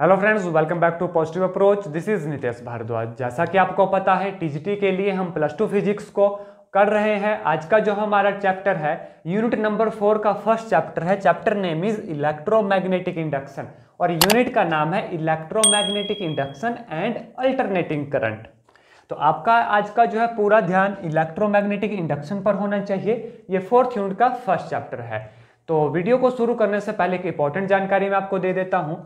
Hello friends welcome back to positive approach this is Nitesh Bhardwaj जैसा कि आपको पता है टीजीटी के लिए हम प्लस टू फिजिक्स को कर रहे हैं। आज का जो हमारा चैप्टर है यूनिट नंबर फोर का फ़र्स्ट चैप्टर है। Chapter name is electromagnetic induction और यूनिट का नाम है electromagnetic induction and alternating current तो आपका आज का जो है पूरा ध्यान इलेक्ट्रोमैग्नेटिक इंडक्शन पर होना चाहिए। ये फोर्थ यूनिट का फ़र्स्ट चैप्टर है। तो वीडियो को शुरू करने से पहले एक इंपॉर्टेंट जानकारी मैं आपको दे देता हूँ।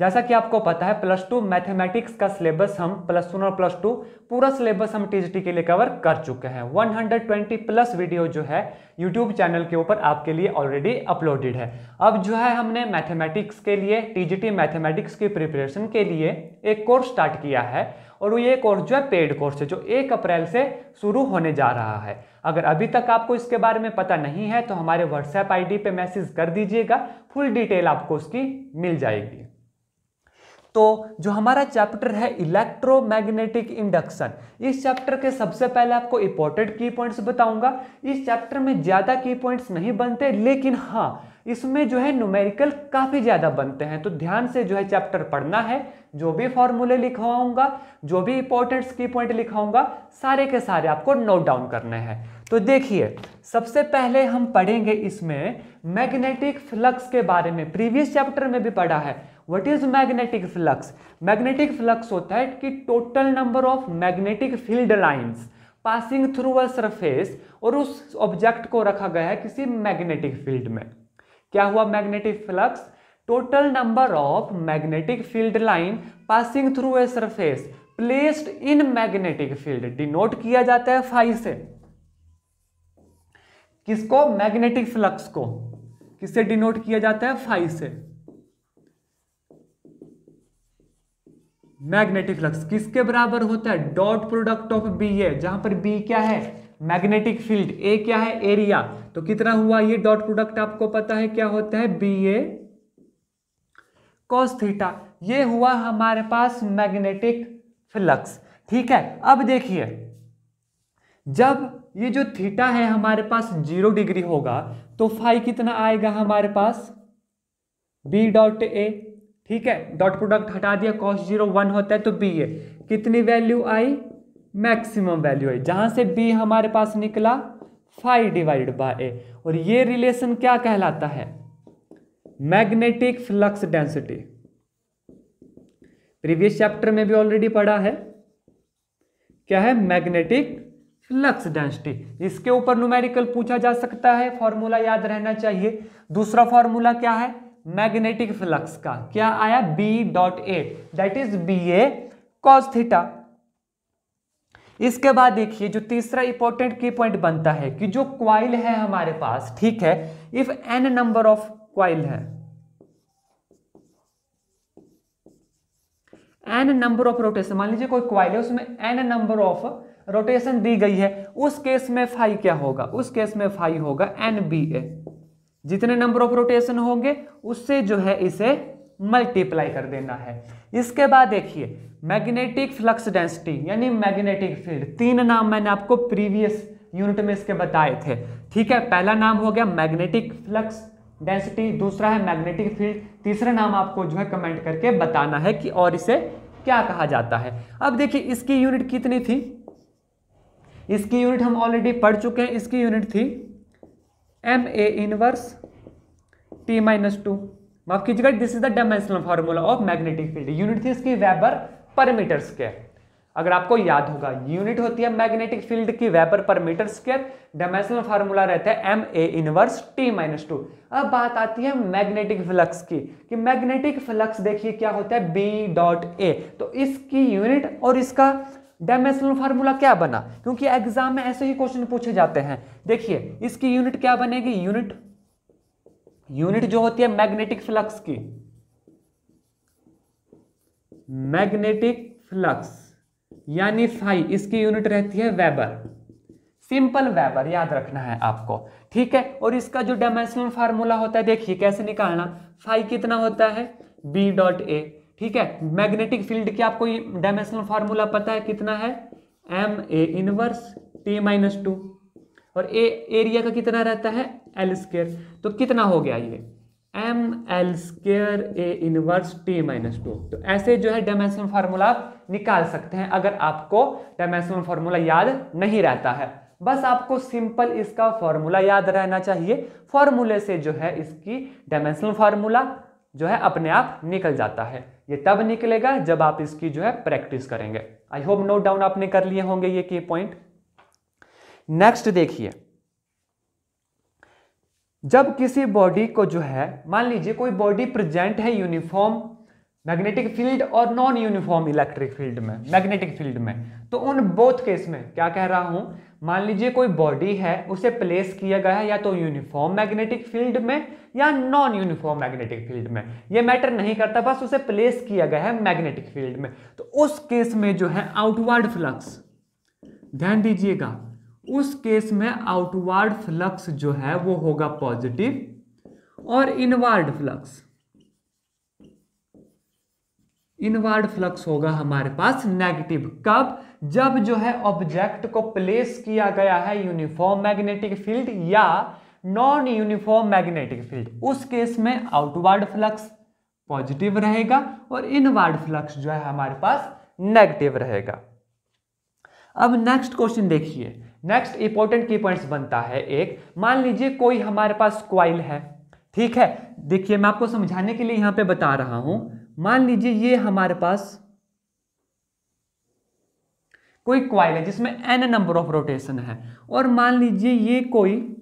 जैसा कि आपको पता है प्लस टू मैथमेटिक्स का सिलेबस हम प्लस वन और प्लस टू पूरा सिलेबस हम टीजीटी के लिए कवर कर चुके हैं। 120 प्लस वीडियो जो है यूट्यूब चैनल के ऊपर आपके लिए ऑलरेडी अपलोडेड है। अब जो है हमने मैथमेटिक्स के लिए टीजीटी मैथमेटिक्स की प्रिपरेशन के लिए एक कोर्स स्टार्ट किया है और ये कोर्स जो है पेड कोर्स है, जो एक अप्रैल से शुरू होने जा रहा है। अगर अभी तक आपको इसके बारे में पता नहीं है तो हमारे व्हाट्सएप आईडी पे मैसेज कर दीजिएगा फुल डिटेल आपको उसकी मिल जाएगी। तो जो हमारा चैप्टर है इलेक्ट्रोमैग्नेटिक इंडक्शन इस चैप्टर के सबसे पहले आपको इंपॉर्टेंट की पॉइंट्स बताऊँगा। इस चैप्टर में ज़्यादा की पॉइंट्स नहीं बनते, लेकिन हाँ इसमें जो है न्यूमेरिकल काफ़ी ज़्यादा बनते हैं। तो ध्यान से जो है चैप्टर पढ़ना है, जो भी फॉर्मूले लिखवाऊँगा, जो भी इंपॉर्टेंट की पॉइंट लिखाऊँगा सारे के सारे आपको नोट डाउन करने हैं। तो देखिए, सबसे पहले हम पढ़ेंगे इसमें मैग्नेटिक फ्लक्स के बारे में। प्रीवियस चैप्टर में भी पढ़ा है what is magnetic flux magnetic flux होता है कि total number of magnetic field lines passing through a surface और उस ऑब्जेक्ट को रखा गया है किसी मैग्नेटिक फ़ील्ड में। क्या हुआ magnetic flux total number of magnetic field line passing through a surface placed in magnetic field denote किया जाता है फाइव से। किसको? मैग्नेटिक फ्लक्स को। किससे डिनोट किया जाता है? फाइव से। मैग्नेटिक फ्लक्स किसके बराबर होता है? Dot product of B A जहाँ पर बी क्या है? मैग्नेटिक फ़ील्ड ए क्या है? एरिया। तो कितना हुआ ये डॉट प्रोडक्ट? आपको पता है क्या होता है? बी ए कॉस थीटा ये हुआ हमारे पास मैग्नेटिक फ्लक्स। ठीक है, अब देखिए। जब ये जो थीटा है हमारे पास ज़ीरो डिग्री होगा तो फाइव कितना आएगा हमारे पास? बी डॉट ए ठीक है? डॉट प्रोडक्ट हटा दिया कॉस ज़ीरो वन होता है तो बी ए कितनी वैल्यू आई? मैक्सिमम वैल्यू आई। जहाँ से बी हमारे पास निकला फाइव डिवाइड बाय ए और ये रिलेशन क्या कहलाता है? Magnetic flux density previous chapter में भी ऑलरेडी पढ़ा है। क्या है? मैग्नेटिक फ्लक्स डेंसिटी इसके ऊपर न्यूमेरिकल पूछा जा सकता है फॉर्मूला याद रहना चाहिए। दूसरा फॉर्मूला क्या है? मैग्नेटिक फ्लक्स का। क्या आया? B dot A that is B A cos theta इसके बाद देखिए, जो तीसरा इंपॉर्टेंट की पॉइंट बनता है कि जो क्वाइल है हमारे पास, ठीक है? If N number of coil है एन नंबर ऑफ़ रोटेशन मान लीजिए कोई क्वाइल है, उसमें एन नंबर ऑफ़ रोटेशन दी गई है, उस केस में फाइव क्या होगा? उस केस में फाइव होगा एन बी ए जितने नंबर ऑफ़ रोटेशन होंगे, उससे जो है इसे मल्टीप्लाई कर देना है। इसके बाद देखिए मैग्नेटिक फ्लक्स डेंसिटी यानी मैग्नेटिक फ़ील्ड तीन नाम मैंने आपको प्रीवियस यूनिट में इसके बताए थे। ठीक है, पहला नाम हो गया मैग्नेटिक फ्लक्स डेंसिटी दूसरा है मैग्नेटिक फ़ील्ड तीसरा नाम आपको जो है कमेंट करके बताना है कि और इसे क्या कहा जाता है। अब देखिए, इसकी यूनिट कितनी थी? इसकी यूनिट हम ऑलरेडी पढ़ चुके हैं, इसकी यूनिट थी M A inverse T minus two माफ़ कीजिएगा this is the dimensional formula of magnetic field unit थी इसकी वेबर पर मीटर स्क्वायर। अगर आपको याद होगा यूनिट होती है मैग्नेटिक फ़ील्ड की weber per meter square. Dimensional formula रहता है M A inverse T minus two अब बात आती है मैग्नेटिक फ्लक्स की, कि मैग्नेटिक फ्लक्स देखिए क्या होता है? बी डॉट ए तो इसकी यूनिट और इसका डायमेंशनल फार्मूला क्या बना? क्योंकि एग्ज़ाम में ऐसे ही क्वेश्चन पूछे जाते हैं। देखिए, इसकी यूनिट क्या बनेगी? यूनिट यूनिट जो होती है मैग्नेटिक फ्लक्स की। मैग्नेटिक फ्लक्स यानी फाइव इसकी यूनिट रहती है वेबर सिंपल वेबर याद रखना है आपको। ठीक है? और इसका जो डायमेंशनल फार्मूला होता है, देखिए कैसे निकालना। फाइव कितना होता है? बी डॉट ए ठीक है? मैग्नेटिक फ़ील्ड की आपको डायमेंशनल फार्मूला पता है कितना है? M A inverse T minus two और ए एरिया का कितना रहता है? एल स्केयर तो कितना हो गया ये? M L square A inverse T minus two तो ऐसे जो है डायमेंशनल फार्मूला आप निकाल सकते हैं अगर आपको डायमेंशनल फार्मूला याद नहीं रहता है। बस आपको सिंपल इसका फॉर्मूला याद रहना चाहिए। फॉर्मूले से जो है इसकी डायमेंशनल फार्मूला जो है अपने आप निकल जाता है। ये तब निकलेगा जब आप इसकी जो है प्रैक्टिस करेंगे। आई होप नोट डाउन आपने कर लिए होंगे ये की पॉइंट नेक्स्ट देखिए। जब किसी बॉडी को जो है, मान लीजिए कोई बॉडी प्रेजेंट है यूनिफॉर्म मैग्नेटिक फ़ील्ड और नॉन यूनिफॉर्म इलेक्ट्रिक फ़ील्ड में मैग्नेटिक फ़ील्ड में तो उन बोथ केस में क्या कह रहा हूँ? मान लीजिए कोई बॉडी है, उसे प्लेस किया गया है या तो यूनिफॉर्म मैग्नेटिक फ़ील्ड में या नॉन यूनिफॉर्म मैग्नेटिक फ़ील्ड में। ये मैटर नहीं करता, बस उसे प्लेस किया गया है मैग्नेटिक फ़ील्ड में। तो उस केस में जो है आउटवर्ड फ्लक्स ध्यान दीजिएगा, उस केस में आउटवर्ड फ्लक्स जो है, वो होगा पॉजिटिव और इनवर्ड फ्लक्स इनवर्ड फ्लक्स होगा हमारे पास नेगेटिव। कब? जब जो है ऑब्जेक्ट को प्लेस किया गया है यूनिफॉर्म मैग्नेटिक फ़ील्ड या नॉन यूनिफॉर्म मैग्नेटिक फ़ील्ड। उस केस में आउटवर्ड फ्लक्स पॉजिटिव रहेगा और इनवर्ड फ्लक्स जो है हमारे पास नेगेटिव रहेगा। अब नेक्स्ट क्वेश्चन देखिए। नेक्स्ट इंपॉर्टेंट की पॉइंट्स बनता है एक। मान लीजिए कोई हमारे पास क्वाइल है। ठीक है? देखिए, मैं आपको समझाने के लिए यहाँ पे बता रहा हूँ। मान लीजिए ये हमारे पास कोई क्वाइल है जिसमें एन नंबर ऑफ़ रोटेशन है। और मान लीजिए ये कोई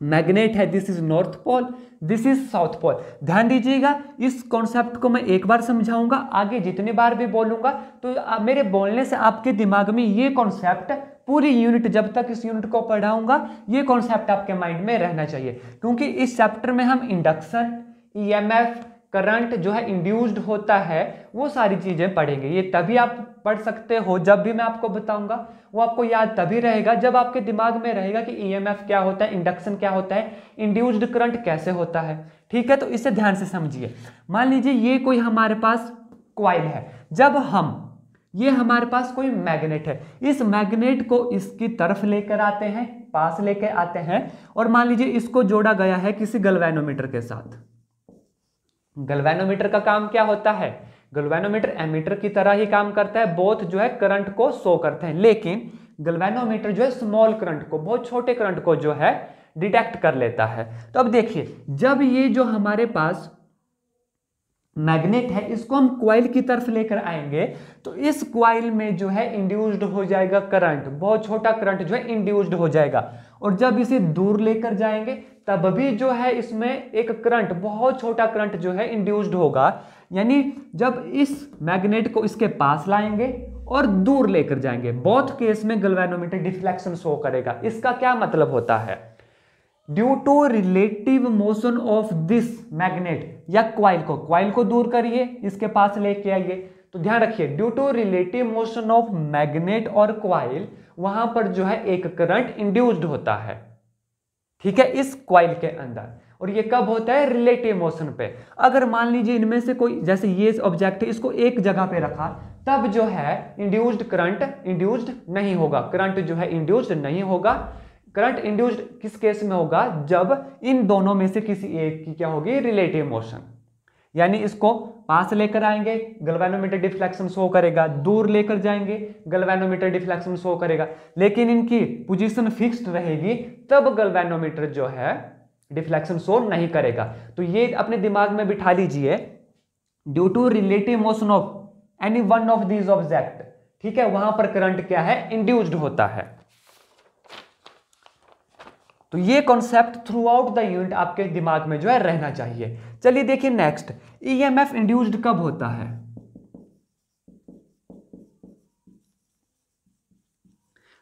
मैग्नेट है this is north pole this is south pole ध्यान दीजिएगा, इस कॉन्सेप्ट को मैं एक बार समझाऊँगा, आगे जितनी बार भी बोलूँगा तो मेरे बोलने से आपके दिमाग में ये कॉन्सेप्ट पूरी यूनिट जब तक इस यूनिट को पढ़ाऊँगा, ये कॉन्सेप्ट आपके माइंड में रहना चाहिए। क्योंकि इस चैप्टर में हम इंडक्शन ईएमएफ करंट जो है इंड्यूस्ड होता है, वो सारी चीज़ें पढ़ेंगे। ये तभी आप पढ़ सकते हो जब भी मैं आपको बताऊँगा। वो आपको याद तभी रहेगा जब आपके दिमाग में रहेगा कि ईएमएफ क्या होता है इंडक्शन क्या होता है इंड्यूस्ड करंट कैसे होता है। ठीक है तो इसे ध्यान से समझिए। मान लीजिए ये कोई हमारे पास क्वाइल है। जब हम, ये हमारे पास कोई मैग्नेट है। इस मैग्नेट को इसकी तरफ़ लेकर आते हैं, पास लेकर आते हैं, और मान लीजिए इसको जोड़ा गया है किसी गलवैनोमीटर के साथ। गलवेनोमीटर का काम क्या होता है? गलवेनोमीटर एमीटर की तरह ही काम करता है बोथ जो है करंट को शो करते हैं। लेकिन गलवेनोमीटर जो है स्मॉल करंट को, बहुत छोटे करंट को जो है डिटेक्ट कर लेता है। तो अब देखिए, जब ये जो हमारे पास मैग्नेट है, इसको हम क्वाइल की तरफ़ लेकर आएँगे तो इस क्वाइल में जो है इंड्यूस्ड हो जाएगा करंट बहुत छोटा करंट जो है इंड्यूस्ड हो जाएगा। और जब इसे दूर लेकर जाएँगे तब भी जो है इसमें एक करंट, बहुत छोटा करंट जो है इंड्यूस्ड होगा। यानी जब इस मैग्नेट को इसके पास लाएँगे और दूर लेकर जाएँगे बहुत केस में गलवेनोमीटर डिफ्लेक्शन शो करेगा। इसका क्या मतलब होता है? Due to relative motion of this magnet या क्वाइल को क्वाइल को दूर करिए, इसके पास लेके आइए। तो ध्यान रखिए due to relative motion of magnet और क्वाइल वहाँ पर जो है एक करंट इंड्यूस्ड होता है। ठीक है, इस क्वाइल के अंदर। और ये कब होता है? रिलेटिव मोशन पे। अगर मान लीजिए इनमें से कोई, जैसे ये ऑब्जेक्ट है, इसको एक जगह पे रखा, तब जो है इंड्यूस्ड करंट इंड्यूस्ड नहीं होगा। करंट जो है इंड्यूस्ड नहीं होगा। करंट इंड्यूस्ड किस केस में होगा? जब इन दोनों में से किसी एक की क्या होगी? रिलेटिव मोशन यानी इसको पास लेकर आएँगे गलवेनोमीटर डिफ्लेक्शन शो करेगा, दूर लेकर जाएँगे गलवेनोमीटर डिफ्लेक्शन शो करेगा। लेकिन इनकी पोजीशन फिक्स्ड रहेगी, तब गलवेनोमीटर जो है डिफ्लेक्शन शो नहीं करेगा। तो ये अपने दिमाग में बिठा लीजिए due to relative motion of any one of these object ठीक है, वहाँ पर करंट क्या है इंड्यूस्ड होता है। तो ये concept throughout the unit आपके दिमाग में जो है रहना चाहिए। चलिए देखिए नेक्स्ट ईएमएफ इंड्यूस्ड कब होता है?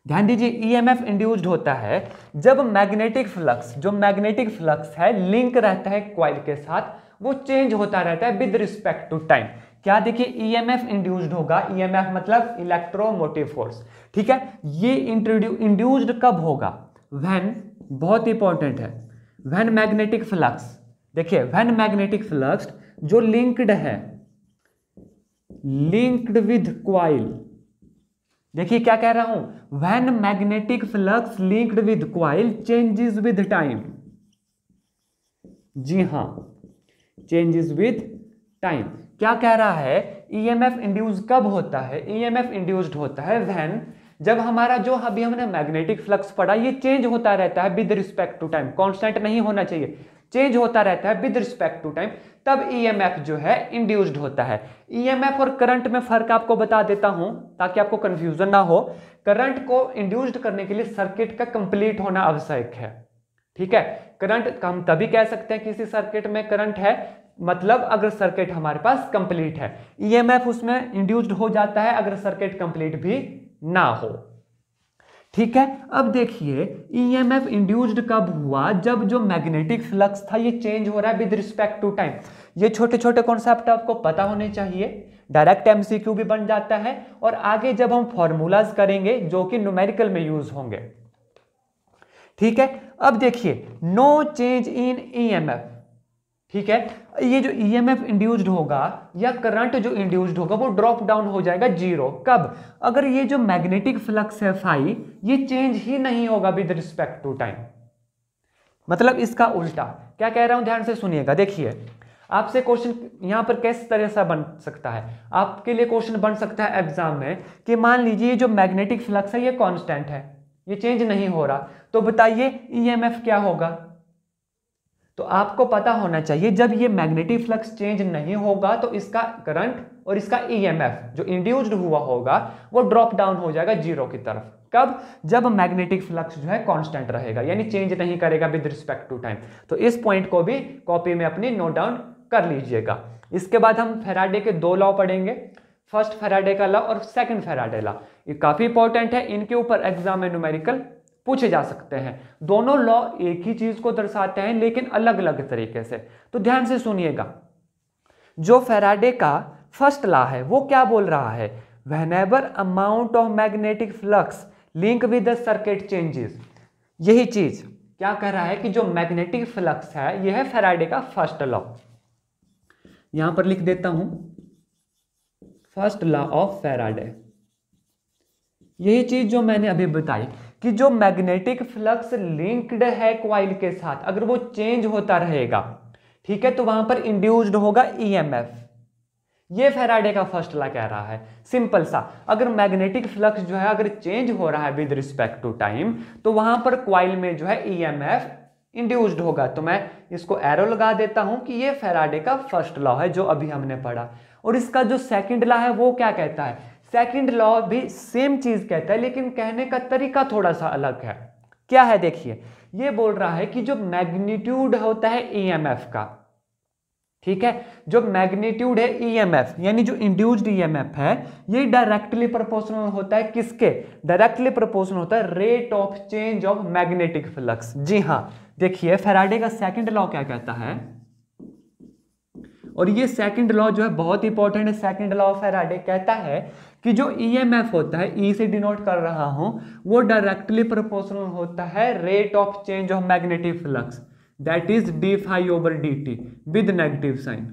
ध्यान दीजिए ईएमएफ इंड्यूस्ड होता है जब मैग्नेटिक फ्लक्स जो मैग्नेटिक फ्लक्स है लिंक रहता है क्वाइल के साथ, वो चेंज होता रहता है विद रिस्पेक्ट टू टाइम क्या देखिए ईएमएफ इंड्यूस्ड होगा? ईएमएफ मतलब इलेक्ट्रोमोटिव फोर्स ठीक है? ये इंड्यूस्ड कब होगा? व्हेन बहुत इंपॉर्टेंट है. वैन मैग्नेटिक फ्लक्स देखिए वैन मैग्नेटिक फ्लक्स जो लिंक्ड है लिंक्ड विद क्वाइल देखिए क्या कह रहा हूँ? When magnetic flux linked with coil changes with time जी हाँ चेंजेस विद टाइम क्या कह रहा है? ईएमएफ इंड्यूस कब होता है? ईएमएफ इंड्यूस्ड होता है व्हेन जब हमारा जो अभी हमने मैग्नेटिक फ्लक्स पढ़ा, ये चेंज होता रहता है with respect to time constant नहीं होना चाहिए। चेंज होता रहता है विद रिस्पेक्ट टू टाइम तब ईएमएफ जो है इंड्यूस्ड होता है। ईएमएफ और करंट में फ़र्क आपको बता देता हूँ, ताकि आपको कंफ्यूजन ना हो। करंट को इंड्यूस्ड करने के लिए सर्किट का कंप्लीट होना आवश्यक है। ठीक है? करंट हम तभी कह सकते हैं किसी सर्किट में करंट है। मतलब अगर सर्किट हमारे पास कंप्लीट है। ईएमएफ उसमें इंड्यूस्ड हो जाता है, अगर सर्किट कंप्लीट भी ना हो। ठीक है? अब देखिए ईएमएफ इंड्यूस्ड कब हुआ? जब जो मैग्नेटिक फ्लक्स था, ये चेंज हो रहा है विद रिस्पेक्ट टू टाइम ये छोटे छोटे कॉन्सेप्ट आपको पता होने चाहिए। डायरेक्ट एमसीक्यू भी बन जाता है और आगे जब हम फॉर्मूलाज करेंगे, जो कि न्यूमेरिकल में यूज़ होंगे। ठीक है? अब देखिए नो चेंज इन ईएमएफ ठीक है? ये जो ईएमएफ e इंड्यूस्ड होगा या करंट जो इंड्यूस्ड होगा, वो ड्रॉप डाउन हो जाएगा ज़ीरो कब? अगर ये जो मैग्नेटिक फ्लक्स है फाई ये चेंज ही नहीं होगा विद रिस्पेक्ट टू टाइम मतलब इसका उल्टा। क्या कह रहा हूँ? ध्यान से सुनिएगा। देखिए, आपसे क्वेश्चन यहाँ पर किस तरह से बन सकता है? आपके लिए क्वेश्चन बन सकता है एग्ज़ाम में कि मान लीजिए जो मैग्नेटिक फ्लक्स है, ये कांस्टेंट है। ये चेंज नहीं हो रहा। तो बताइए ईएमएफ e क्या होगा? तो आपको पता होना चाहिए, जब ये मैग्नेटिक फ्लक्स चेंज नहीं होगा तो इसका करंट और इसका ईएमएफ e जो इंड्यूस्ड हुआ होगा, वो ड्रॉप डाउन हो जाएगा ज़ीरो की तरफ़। कब? जब मैग्नेटिक फ्लक्स जो है कांस्टेंट रहेगा, यानी चेंज नहीं करेगा विद रिस्पेक्ट टू टाइम तो इस पॉइंट को भी कॉपी में अपनी नोट डाउन कर लीजिएगा। इसके बाद हम फेराडे के दो लॉ पढ़ेंगे। फ़र्स्ट फेराडे का लॉ और सेकंड फेराडे लॉ ये काफ़ी इंपॉर्टेंट है। इनके ऊपर एग्ज़ाम में न्यूमेरिकल पूछे जा सकते हैं। दोनों लॉ एक ही चीज़ को दर्शाते हैं, लेकिन अलग अलग तरीके से। तो ध्यान से सुनिएगा। जो फेराडे का फ़र्स्ट लॉ है, वो क्या बोल रहा है? Whenever amount of magnetic flux link with the circuit changes यही चीज़। क्या कह रहा है कि जो मैग्नेटिक फ्लक्स है, यह है फेराडे का फ़र्स्ट लॉ। यहाँ पर लिख देता हूँ। First law of Faraday. यही चीज़ जो मैंने अभी बताई। कि जो मैग्नेटिक फ्लक्स लिंक्ड है क्वाइल के साथ, अगर वो चेंज होता रहेगा, ठीक है तो वहाँ पर इंड्यूस्ड होगा ईएमएफ e ये फेराडे का फ़र्स्ट ला कह रहा है। सिंपल सा, अगर मैग्नेटिक फ्लक्स जो है, अगर चेंज हो रहा है विद रिस्पेक्ट टू टाइम तो वहाँ पर क्वाइल में जो है ईएमएफ e इंड्यूस्ड होगा। तो मैं इसको एरो लगा देता हूँ कि ये फेराडे का फ़र्स्ट लॉ है जो अभी हमने पढ़ा। और इसका जो सेकंड लॉ है, वो क्या कहता है? सेकंड लॉ भी सेम चीज़ कहता है, लेकिन कहने का तरीका थोड़ा सा अलग है। क्या है देखिए, ये बोल रहा है कि जो मैग्नीट्यूड होता है ईएमएफ e का, ठीक है? जो मैग्नीट्यूड है ईएमएफ e यानी जो इंड्यूस्ड ईएमएफ e है, ये डायरेक्टली प्रोपोर्शनल होता है किसके? डायरेक्टली प्रोपोर्शनल होता है rate of change of magnetic flux जी हाँ देखिए फेराडे का सेकंड लॉ क्या कहता है? और ये सेकंड लॉ जो है बहुत इंपॉर्टेंट है। सेकंड लॉ ऑफ़ फेराडे कहता है कि जो ईएमएफ e होता है ई e से डिनोट कर रहा हूँ, वो डायरेक्टली प्रोपोर्शनल होता है rate of change of magnetic flux that is d phi over d t with negative sign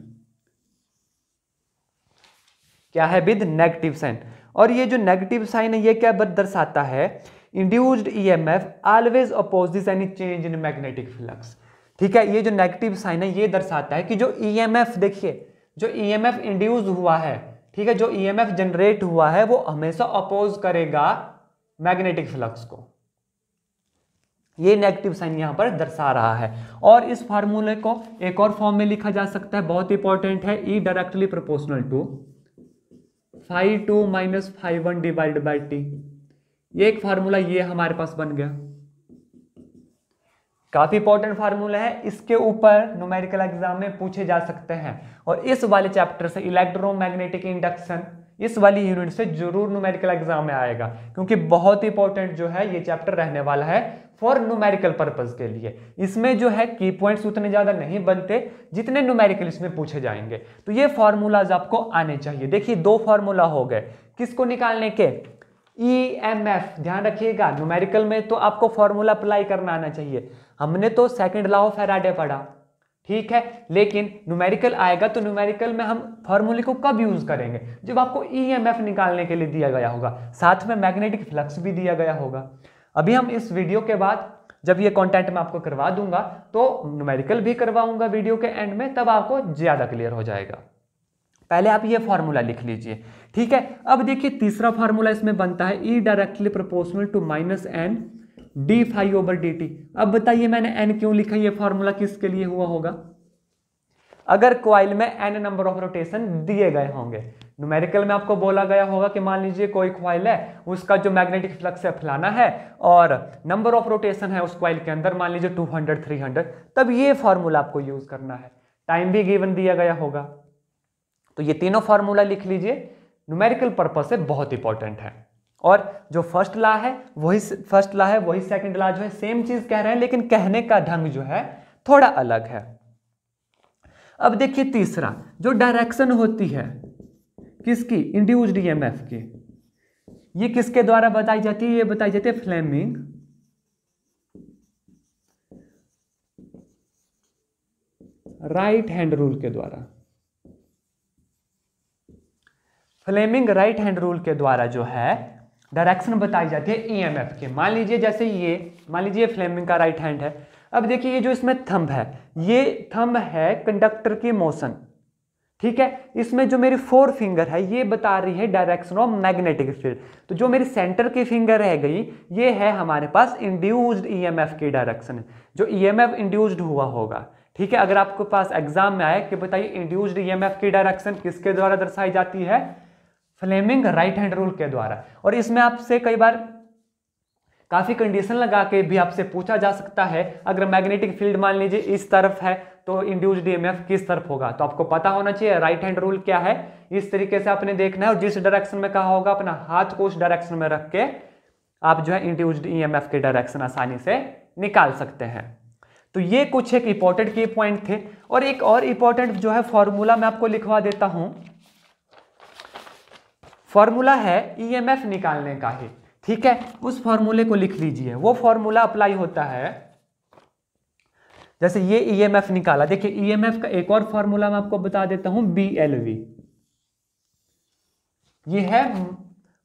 क्या है? विद नेगेटिव साइन और ये जो नेगेटिव साइन है, ये क्या दर्शाता है? Induced EMF always opposes any change in magnetic flux ठीक है, ये जो नेगेटिव साइन है, ये दर्शाता है कि जो ईएमएफ e देखिए, जो ईएमएफ इंड्यूस हुआ है, ठीक है, जो ईएमएफ e जनरेट हुआ है, वो हमेशा अपोज करेगा मैग्नेटिक फ्लक्स को। ये नेगेटिव साइन यहाँ पर दर्शा रहा है। और इस फार्मूले को एक और फॉर्म में लिखा जा सकता है, बहुत इंपॉर्टेंट है E directly proportional to phi two minus phi one divide by T ये एक फार्मूला ये हमारे पास बन गया। काफ़ी इंपॉर्टेंट फार्मूला है। इसके ऊपर न्यूमेरिकल एग्ज़ाम में पूछे जा सकते हैं। और इस वाले चैप्टर से इलेक्ट्रोमैग्नेटिक इंडक्शन इस वाली यूनिट से ज़रूर न्यूमेरिकल एग्ज़ाम में आएगा। क्योंकि बहुत इंपॉर्टेंट जो है, ये चैप्टर रहने वाला है फॉर न्यूमेरिकल पर्पज के लिए। इसमें जो है की पॉइंट्स उतने ज़्यादा नहीं बनते जितने न्यूमेरिकल इसमें पूछे जाएँगे। तो ये फॉर्मूलाज आपको आने चाहिए। देखिए, दो फॉर्मूला हो गए। किसको निकालने के? ई एम एफ़ ध्यान रखिएगा न्यूमेरिकल में तो आपको फॉर्मूला अप्लाई करना आना चाहिए। हमने तो सेकंड लॉ ऑफ़ फेराडे पढ़ा, ठीक है? लेकिन न्यूमेरिकल आएगा तो न्यूमेरिकल में हम फॉर्मूले को कब यूज़ करेंगे? जब आपको ई एम एफ़ निकालने के लिए दिया गया होगा। साथ में मैग्नेटिक फ्लक्स भी दिया गया होगा। अभी हम इस वीडियो के बाद, जब ये कंटेंट मैं आपको करवा दूँगा तो न्यूमेरिकल भी करवाऊँगा वीडियो के एंड में, तब आपको ज़्यादा क्लियर हो जाएगा। पहले आप ये फॉर्मूला लिख लीजिए। ठीक है? अब देखिए, तीसरा फॉर्मूला इसमें बनता है E directly proportional to minus N d phi over d t अब बताइए, मैंने एन क्यों लिखा? ये फॉर्मूला किसके लिए हुआ होगा? अगर क्वाइल में एन नंबर ऑफ़ रोटेशन दिए गए होंगे न्यूमेरिकल में आपको बोला गया होगा कि मान लीजिए कोई क्वाइल है, उसका जो मैग्नेटिक फ्लक्स है, फैलाना है, और नंबर ऑफ़ रोटेशन है उस क्वाइल के अंदर, मान लीजिए 200 300 तब ये फॉर्मूला आपको यूज़ करना है। टाइम भी गिवन दिया गया होगा। तो ये तीनों फॉर्मूला लिख लीजिए। न्यूमेरिकल पर्पज से बहुत इंपॉर्टेंट है। और जो फ़र्स्ट ला है, वही फ़र्स्ट ला है, वही सेकंड ला जो है सेम चीज़ कह रहे हैं, लेकिन कहने का ढंग जो है, थोड़ा अलग है। अब देखिए तीसरा, जो डायरेक्शन होती है, किसकी? इंड्यूस्ड ईएमएफ की। ये किसके द्वारा बताई जाती है? ये बताई जाती है फ्लेमिंग राइट हैंड रूल के द्वारा। फ्लेमिंग राइट हैंड रूल के द्वारा जो है, डायरेक्शन बताई जाती है ईएमएफ के। मान लीजिए जैसे ये, मान लीजिए फ्लेमिंग का राइट हैंड है। अब देखिए ये जो इसमें थंब है, ये थंब है कंडक्टर की मोशन। ठीक है? इसमें जो मेरी फोर फिंगर है, ये बता रही है डायरेक्शन ऑफ़ मैग्नेटिक फ़ील्ड। तो जो मेरी सेंटर की फिंगर रह गई, ये है हमारे पास इंड्यूस्ड ईएमएफ की डायरेक्शन। जो ईएमएफ इंड्यूस्ड हुआ होगा, ठीक है? अगर आपके पास एग्ज़ाम में आए कि बताइए इंड्यूस्ड ईएमएफ की डायरेक्शन किसके द्वारा दर्शाई जाती है? फ्लेमिंग राइट हैंड रूल के द्वारा। और इसमें आपसे कई बार काफ़ी कंडीशन लगा के भी आपसे पूछा जा सकता है, अगर मैग्नेटिक फ़ील्ड मान लीजिए इस तरफ़ है तो इंड्यूस्ड ईएमएफ किस तरफ़ होगा? तो आपको पता होना चाहिए राइट हैंड रूल क्या है, इस तरीके से आपने देखना है और जिस डायरेक्शन में कहा होगा, अपना हाथ को उस डायरेक्शन में रख के आप जो है इंड्यूस्ड ईएमएफ के डायरेक्शन आसानी से निकाल सकते हैं। तो ये कुछ एक इंपॉर्टेंट की पॉइंट थे और एक और इंपॉर्टेंट जो है फॉर्मूला मैं आपको लिखवा देता हूँ। फॉर्मूला है ईएमएफ निकालने का ही। ठीक है? उस फॉर्मूले को लिख लीजिए। वो फॉर्मूला अप्लाई होता है। जैसे ये ईएमएफ e निकाला। देखिए ईएमएफ e का एक और फॉर्मूला मैं आपको बता देता हूँ बी एल वी ये है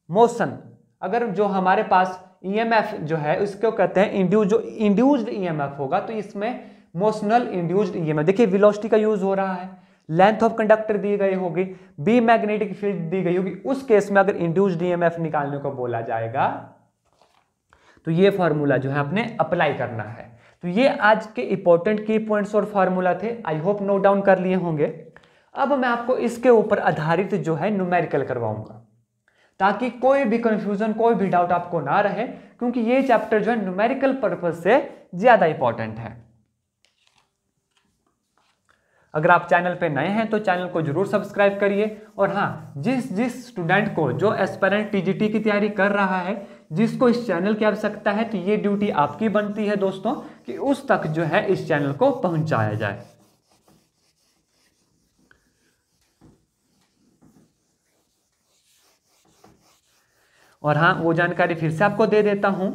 मोशन। अगर जो हमारे पास ईएमएफ e जो है उसको कहते हैं इंड्यूज जो इंड्यूस्ड ईएमएफ होगा तो इसमें मोशनल इंड्यूस्ड ईएमएफ देखिए, वेलोसिटी का यूज़ हो रहा है। लेंथ ऑफ़ कंडक्टर दी गई होगी, बी मैग्नेटिक फ़ील्ड दी गई होगी। उस केस में अगर इंड्यूस डीएमएफ निकालने को बोला जाएगा तो ये फॉर्मूला जो है आपने अप्लाई करना है। तो ये आज के इंपॉर्टेंट की पॉइंट्स और फॉर्मूला थे। आई होप नोट डाउन कर लिए होंगे। अब मैं आपको इसके ऊपर आधारित जो है न्यूमेरिकल करवाऊँगा। ताकि कोई भी कंफ्यूजन कोई भी डाउट आपको ना रहे, क्योंकि ये चैप्टर जो है न्यूमेरिकल पर्पज से ज़्यादा इंपॉर्टेंट है। अगर आप चैनल पे नए हैं तो चैनल को ज़रूर सब्सक्राइब करिए। और हाँ जिस जिस स्टूडेंट को जो एस्पेरेंट टीजीटी की तैयारी कर रहा है, जिसको इस चैनल की आवश्यकता है तो ये ड्यूटी आपकी बनती है दोस्तों कि उस तक जो है इस चैनल को पहुँचाया जाए। और हाँ वो जानकारी फिर से आपको दे देता हूँ।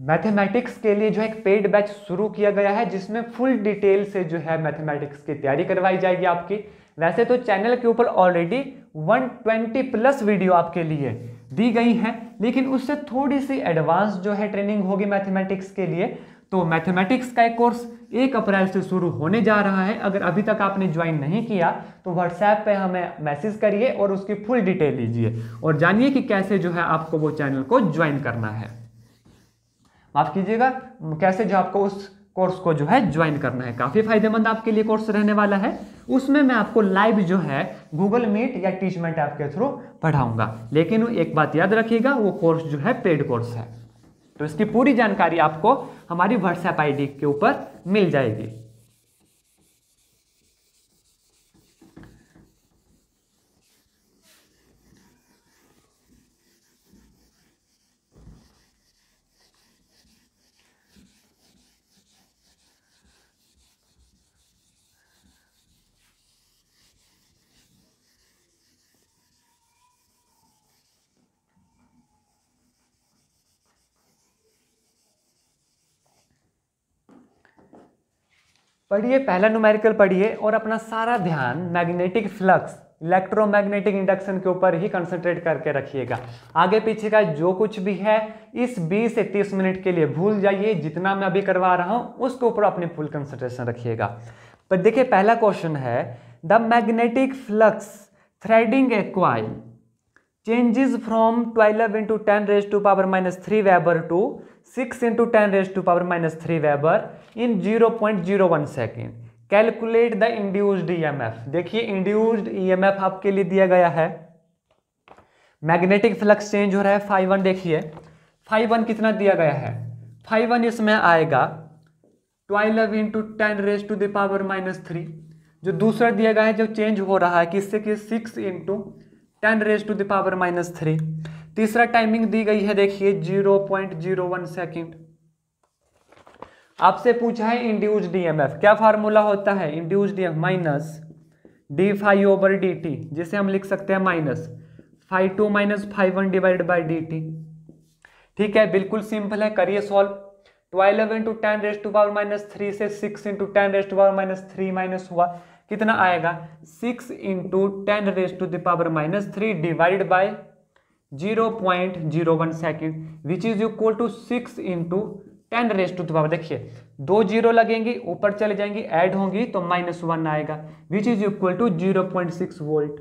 मैथमेटिक्स के लिए जो है एक पेड बैच शुरू किया गया है, जिसमें फुल डिटेल से जो है मैथमेटिक्स की तैयारी करवाई जाएगी आपकी। वैसे तो चैनल के ऊपर ऑलरेडी 120 प्लस वीडियो आपके लिए दी गई हैं, लेकिन उससे थोड़ी सी एडवांस जो है ट्रेनिंग होगी मैथमेटिक्स के लिए। तो मैथमेटिक्स का एक कोर्स एक अप्रैल से शुरू होने जा रहा है। अगर अभी तक आपने ज्वाइन नहीं किया तो व्हाट्सएप पे हमें मैसेज करिए और उसकी फुल डिटेल लीजिए। और जानिए कि कैसे जो है आपको वो चैनल को ज्वाइन करना है। माफ़ कीजिएगा, कैसे जो आपको उस कोर्स को जो है ज्वाइन करना है? काफ़ी फ़ायदेमंद आपके लिए कोर्स रहने वाला है। उसमें मैं आपको लाइव जो है गूगल मीट या टीचमेंट ऐप के थ्रू पढ़ाऊँगा। लेकिन एक बात याद रखिएगा, वो कोर्स जो है पेड कोर्स है। तो इसकी पूरी जानकारी आपको हमारी व्हाट्सएप आईडी के ऊपर मिल जाएगी। पढ़िए, पहला न्यूमेरिकल पढ़िए और अपना सारा ध्यान मैग्नेटिक फ्लक्स इलेक्ट्रोमैग्नेटिक इंडक्शन के ऊपर ही कंसंट्रेट करके रखिएगा। आगे पीछे का जो कुछ भी है, इस 20 से 30 मिनट के लिए भूल जाइए, जितना मैं अभी करवा रहा हूँ, उसके ऊपर अपनी फुल कंसंट्रेशन रखिएगा। पर देखिए, पहला क्वेश्चन है the magnetic flux threading a coil changes from 12 into 10 raised to power minus 3 Weber to 6 into 10 raised to power minus 3 Weber in 0.01 second. Calculate the induced EMF देखिए इंड्यूस्ड ईएमएफ आपके लिए दिया गया है। मैग्नेटिक फ्लक्स चेंज हो रहा है phi one देखिए। फाइव वन कितना दिया गया है? फाइव वन इसमें आएगा। Twelve into ten raise to the power minus three जो दूसरा दिया गया है, जो चेंज हो रहा है, किससे? कि six into ten raise to the power minus three तीसरा टाइमिंग दी गई है, देखिए zero point zero one second आपसे पूछा है इंड्यूज डीएमएफ क्या फार्मूला होता है? Induced DM minus d phi over d t जिसे हम लिख सकते हैं minus phi two minus phi one divide by d t ठीक है, बिल्कुल सिंपल है, करिए solve twelve into ten raise to power minus three से six into ten raise to power minus three minus हुआ कितना आएगा? Six into ten raise to the power minus three divide by zero point zero one second which is equal to six into ten raise to the power देखिए, दो zero लगेंगी, ऊपर चले जाएँगी add होंगी तो माइनस वन आएगा which is equal to zero point six volt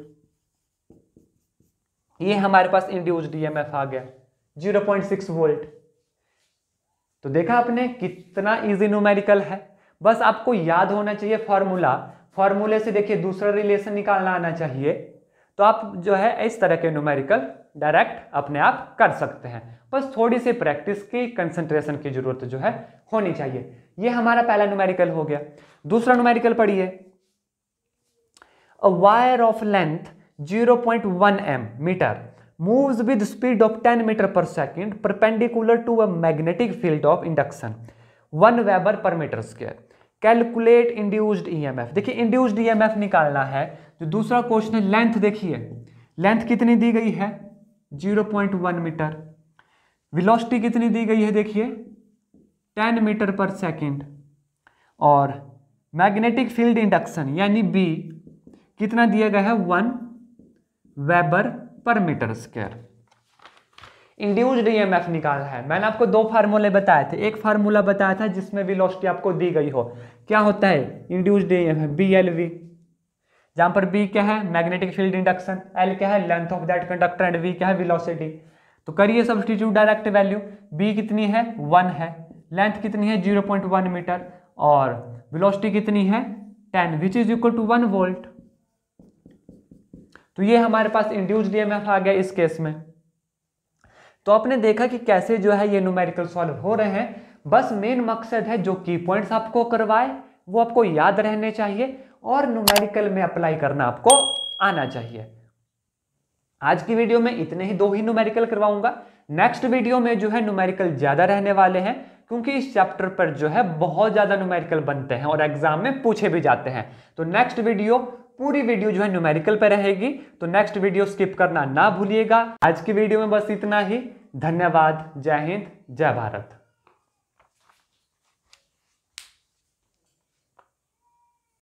ये हमारे पास इंड्यूस्ड ईएमएफ आ गया ज़ीरो पॉइंट सिक्स वोल्ट तो देखा आपने कितना इजी न्यूमेरिकल है? बस आपको याद होना चाहिए फॉर्मूला फॉर्मूले से देखिए दूसरा रिलेशन निकालना आना चाहिए। तो आप जो है इस तरह के न्यूमेरिकल डायरेक्ट अपने आप कर सकते हैं। बस थोड़ी सी प्रैक्टिस की कंसंट्रेशन की ज़रूरत जो है होनी चाहिए। ये हमारा पहला न्यूमेरिकल हो गया। दूसरा न्यूमेरिकल पढ़िए। A wire of length 0.1 m meter moves with speed of 10 meter per second perpendicular to a magnetic field of induction. 1 weber per meter square calculate induced EMF. देखिए, इंड्यूस्ड ईएमएफ निकालना है, जो दूसरा question है length देखिए। Length कितनी दी गई है? 0.1 मीटर वेलोसिटी कितनी दी गई है, देखिए? 10 मीटर पर सेकंड और मैग्नेटिक फ़ील्ड इंडक्शन यानी बी कितना दिया गया है? One weber per meter square induced EMF निकालना है। मैंने आपको दो फार्मूले बताए थे। एक फार्मूला बताया था जिसमें वेलोसिटी आपको दी गई हो। क्या होता है? Induced EMF B L V जहाँ पर बी क्या है? मैग्नेटिक फ़ील्ड इंडक्शन एल क्या है? Length of that conductor and V क्या है? वेलोसिटी तो करिए सब्सटीट्यूट डायरेक्ट वैल्यू बी कितनी है? वन है। लेंथ कितनी है? ज़ीरो पॉइंट वन मीटर और वेलोसिटी कितनी है? Ten which is equal to one volt तो ये हमारे पास इंड्यूस्ड ईएमएफ आ गया इस केस में। तो आपने देखा कि कैसे जो है ये न्यूमेरिकल सॉल्व हो रहे हैं। बस मेन मकसद है जो की पॉइंट्स आपको करवाए, वो आपको याद रहने चाहिए और न्यूमेरिकल में अप्लाई करना आपको आना चाहिए। आज की वीडियो में इतने ही दो ही न्यूमेरिकल करवाऊँगा। नेक्स्ट वीडियो में जो है न्यूमेरिकल ज़्यादा रहने वाले हैं, क्योंकि इस चैप्टर पर जो है बहुत ज़्यादा न्यूमेरिकल बनते हैं और एग्ज़ाम में पूछे भी जाते हैं। तो नेक्स्ट वीडियो पूरी वीडियो जो है न्यूमेरिकल पर रहेगी तो नेक्स्ट वीडियो स्किप करना ना भूलिएगा। आज की वीडियो में बस इतना ही। धन्यवाद। जय हिंद। जय भारत।